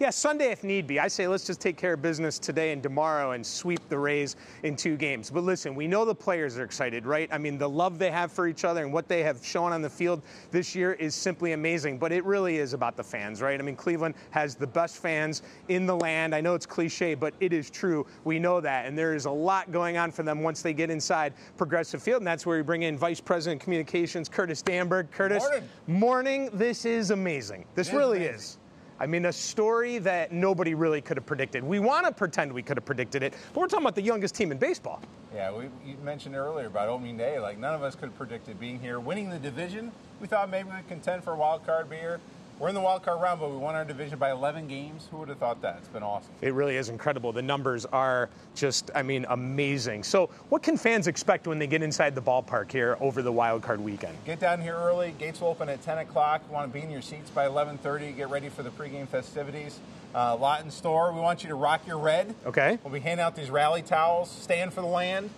Yeah, Sunday if need be. I say let's just take care of business today and tomorrow and sweep the Rays in two games. But listen, we know the players are excited, right? I mean, the love they have for each other and what they have shown on the field this year is simply amazing. But it really is about the fans, right? I mean, Cleveland has the best fans in the land. I know it's cliche, but it is true. We know that. And there is a lot going on for them once they get inside Progressive Field. And that's where we bring in Vice President Communications, Curtis Danburg. Curtis, morning. morning. This is amazing. This really amazing. is. I mean, a story that nobody really could have predicted. We want to pretend we could have predicted it, but we're talking about the youngest team in baseball. Yeah, we you mentioned earlier about opening day. Like none of us could have predicted being here, winning the division. We thought maybe we'd contend for a wild card beer. We're in the wild card round, but we won our division by 11 games. Who would have thought that? It's been awesome. It really is incredible. The numbers are just, I mean, amazing. So, what can fans expect when they get inside the ballpark here over the wild card weekend? Get down here early. Gates will open at 10 o'clock. You want to be in your seats by 11:30. Get ready for the pregame festivities. Uh, lot in store. We want you to rock your red. Okay. We'll be handing out these rally towels. Stand for the land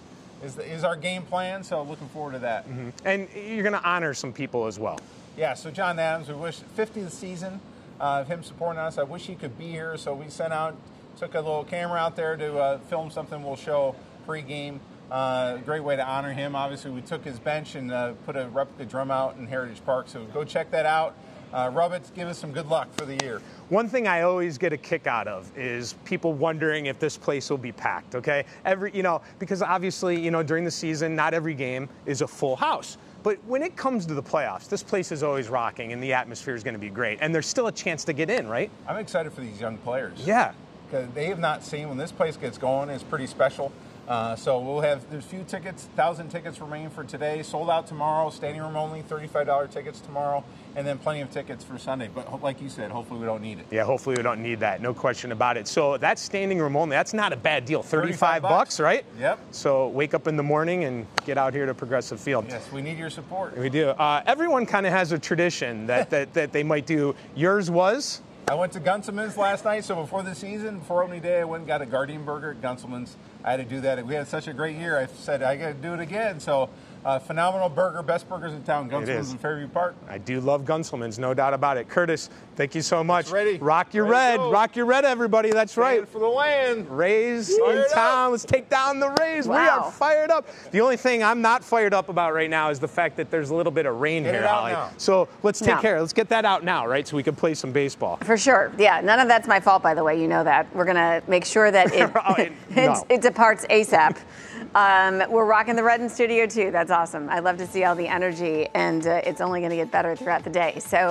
is, the, is our game plan. So looking forward to that. And you're going to honor some people as well. Yeah, so John Adams, we wish 50th season uh, of him supporting us. I wish he could be here, so we sent out, took a little camera out there to uh, film something we'll show pregame. Uh, great way to honor him. Obviously, we took his bench and uh, put a replica drum out in Heritage Park, so go check that out. Uh, it, give us some good luck for the year. One thing I always get a kick out of is people wondering if this place will be packed, okay? Every, you know, because obviously, you know, during the season, not every game is a full house. But when it comes to the playoffs, this place is always rocking and the atmosphere is going to be great. And there's still a chance to get in, right? I'm excited for these young players. Yeah. because they have not seen when this place gets going. It's pretty special. Uh, so we'll have there's a few tickets, thousand tickets remain for today. Sold out tomorrow. Standing room only, thirty-five dollar tickets tomorrow, and then plenty of tickets for Sunday. But like you said, hopefully we don't need it. Yeah, hopefully we don't need that. No question about it. So that's standing room only. That's not a bad deal. 35, 35 bucks, bucks. right? Yep. So wake up in the morning and get out here to Progressive Field. Yes, we need your support. We do. Uh, everyone kind of has a tradition that, that, that they might do. Yours was? I went to Gunselman's last night, so before the season, before opening day, I went and got a Guardian Burger at Gunselman's. I had to do that. We had such a great year. I said I got to do it again. So, uh, phenomenal burger, best burgers in town. is. Gunselman's in Fairview Park. I do love Gunselman's, no doubt about it. Curtis, thank you so much. ready. Rock your Ready red. go. Rock your red, everybody. That's right. For the land. Rays Fire in it up. town. Let's take down the Rays. We are fired up. The only thing I'm not fired up about right now is the fact that there's a little bit of rain Get here, Holly. now. So let's take No. care. Let's get that out now, right? So we can play some baseball. For sure. Yeah, none of that's my fault, by the way. You know that. We're going to make sure that it, Oh, it- it, no. it departs ASAP. Um, we're rocking the red in studio, too. That's awesome. I love to see all the energy, and uh, it's only going to get better throughout the day. So.